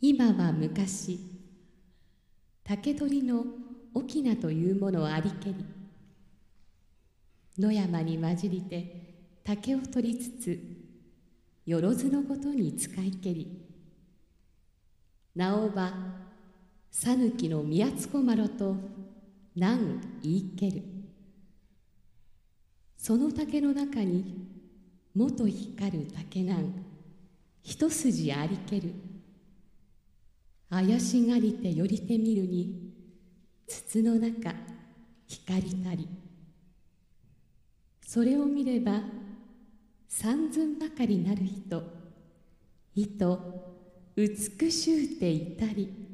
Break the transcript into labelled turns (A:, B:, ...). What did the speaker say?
A: 今は昔竹取の翁というものをありけり野山に混じりて竹を取りつつよろずのことに使いけりなおば讃岐の宮津小丸と何言いける。その竹の中に元光る竹なん一筋ありける。怪しがりて寄りてみるに筒の中光りたり。それを見れば三寸ばかりなる人糸美しゅうていたり。